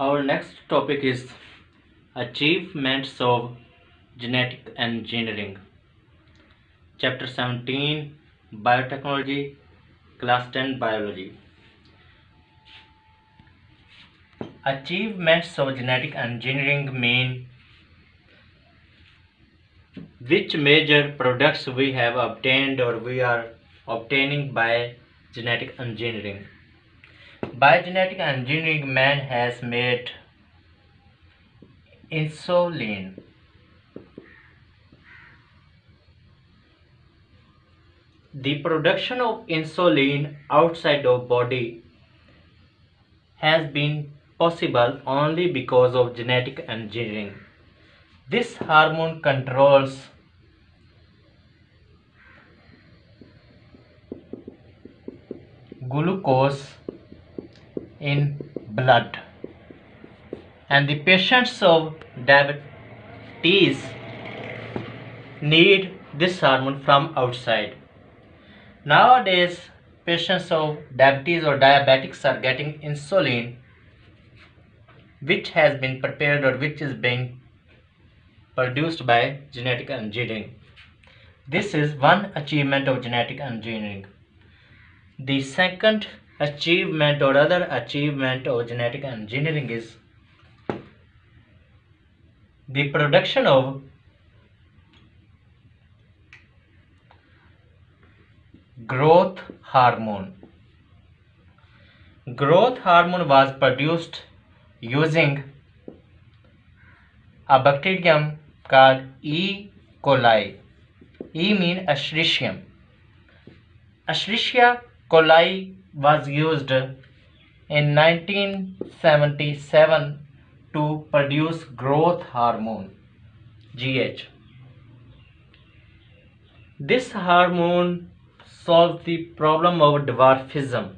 Our next topic is Achievements of Genetic Engineering. Chapter 17 Biotechnology, Class 10 Biology. Achievements of genetic engineering mean which major products we have obtained or we are obtaining by genetic engineering. By genetic engineering, man has made insulin. The production of insulin outside of body has been possible only because of genetic engineering. This hormone controls glucose in blood. And the patients of diabetes need this hormone from outside. Nowadays patients of diabetes or diabetics are getting insulin which has been prepared or which is being produced by genetic engineering. This is one achievement of genetic engineering. The second achievement or other achievement of genetic engineering is the production of growth hormone. Growth hormone was produced using a bacterium called E. coli. E mean Escherichia. Escherichia coli was used in 1977 to produce growth hormone GH. This hormone solves the problem of dwarfism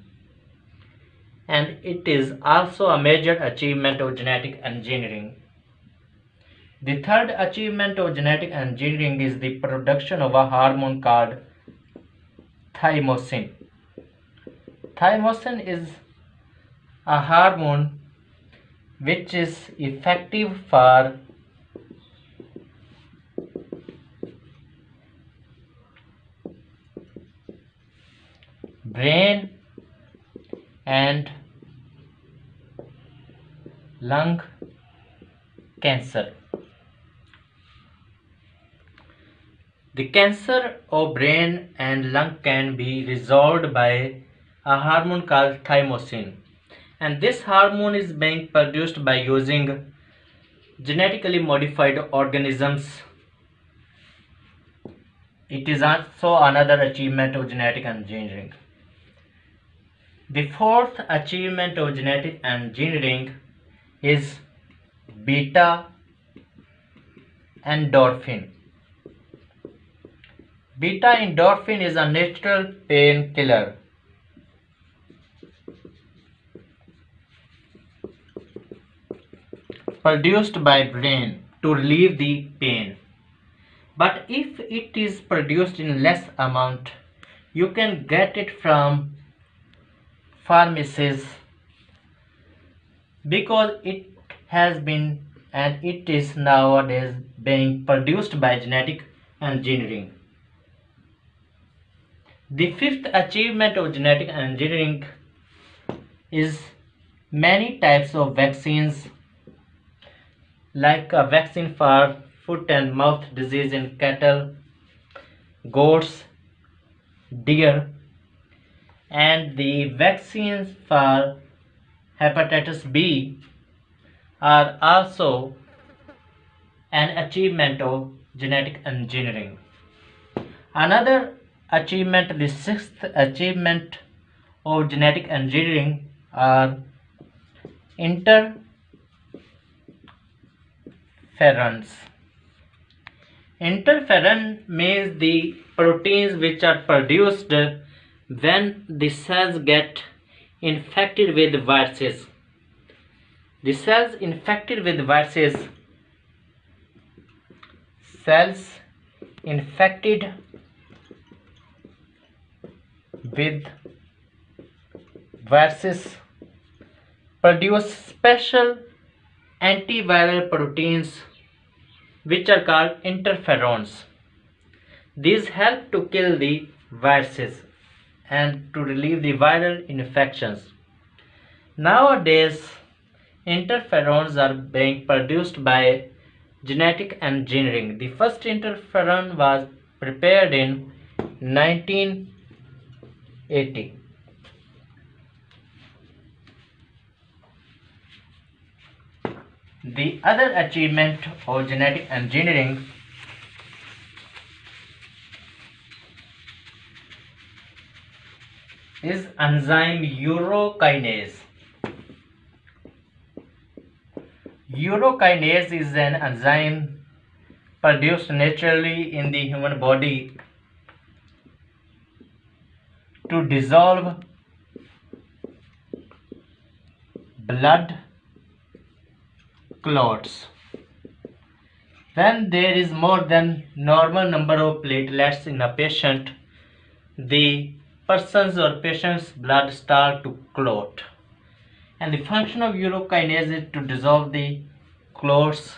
and it is also a major achievement of genetic engineering. The third achievement of genetic engineering is the production of a hormone called thymosin. Thymosin is a hormone which is effective for brain and lung cancer. The cancer of brain and lung can be resolved by a hormone called thymosin. And this hormone is being produced by using genetically modified organisms. It is also another achievement of genetic engineering. The fourth achievement of genetic engineering is beta endorphin. Beta endorphin is a natural painkiller produced by brain to relieve the pain. But if it is produced in less amount you can get it from pharmacies because it has been and it is nowadays being produced by genetic engineering. The fifth achievement of genetic engineering is many types of vaccines like a vaccine for foot and mouth disease in cattle, goats, deer, and the vaccines for hepatitis B are also an achievement of genetic engineering. Another achievement, the sixth achievement of genetic engineering are inter interferons. Interferon means the proteins which are produced when the cells get infected with viruses. The cells infected with viruses cells infected with viruses produce special antiviral proteins which are called interferons. These help to kill the viruses and to relieve the viral infections. Nowadays, interferons are being produced by genetic engineering. The first interferon was prepared in 1980. The other achievement of genetic engineering is enzyme urokinase. Urokinase is an enzyme produced naturally in the human body to dissolve blood clots. When there is more than normal number of platelets in a patient, the person's or patient's blood start to clot. And the function of urokinase is to dissolve the clots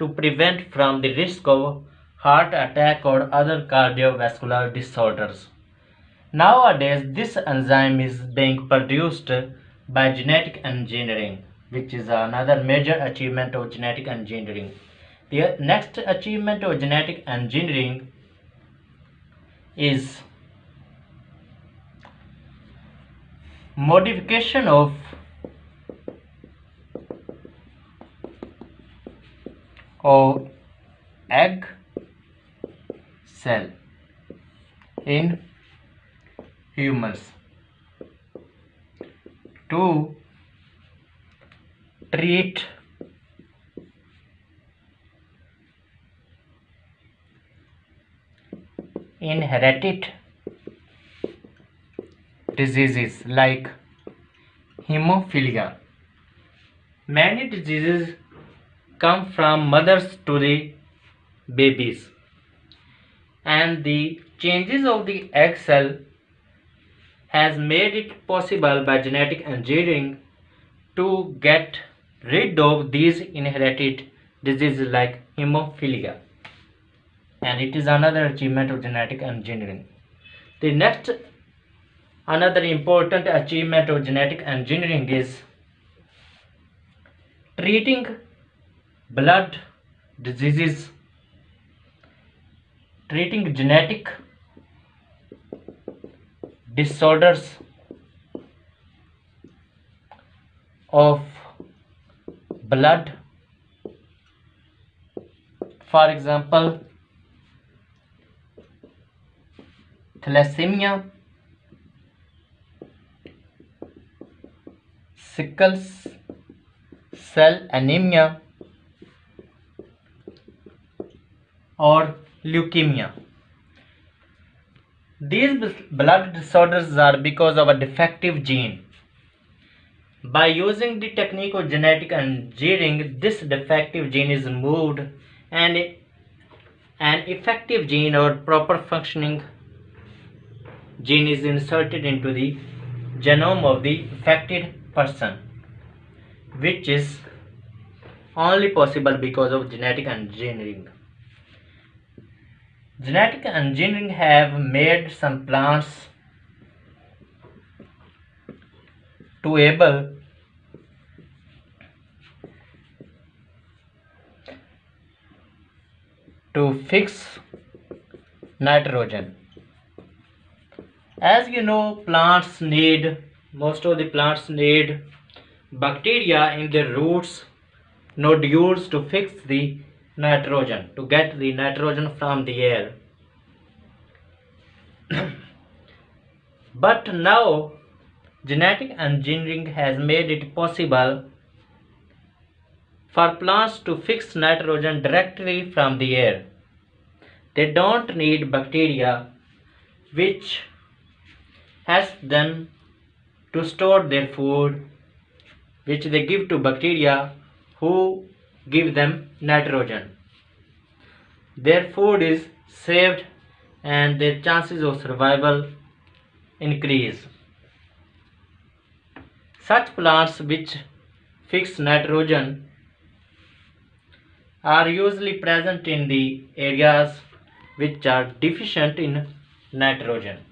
to prevent from the risk of heart attack or other cardiovascular disorders. Nowadays, this enzyme is being produced by genetic engineering, which is another major achievement of genetic engineering. The next achievement of genetic engineering is modification of egg cell in humans to treat inherited diseases like hemophilia. Many diseases come from mothers to the babies and the changes of the egg cell has made it possible by genetic engineering to get rid of these inherited diseases like hemophilia and it is another achievement of genetic engineering. The next Another important achievement of genetic engineering is treating blood diseases, treating genetic disorders of blood for example thalassemia sickle cell anemia or leukemia. These blood disorders are because of a defective gene. By using the technique of genetic engineering, this defective gene is removed and an effective gene or proper functioning gene is inserted into the genome of the affected person which is only possible because of genetic engineering. Genetic engineering have made some plants to able to fix nitrogen. As you know plants need most of the plants need bacteria in their roots nodules to fix the nitrogen to get the nitrogen from the air. But now genetic engineering has made it possible for plants to fix nitrogen directly from the air they don't need bacteria which has them to store their food which they give to bacteria who give them nitrogen. Their food is saved and their chances of survival increase. Such plants which fix nitrogen are usually present in the areas which are deficient in nitrogen.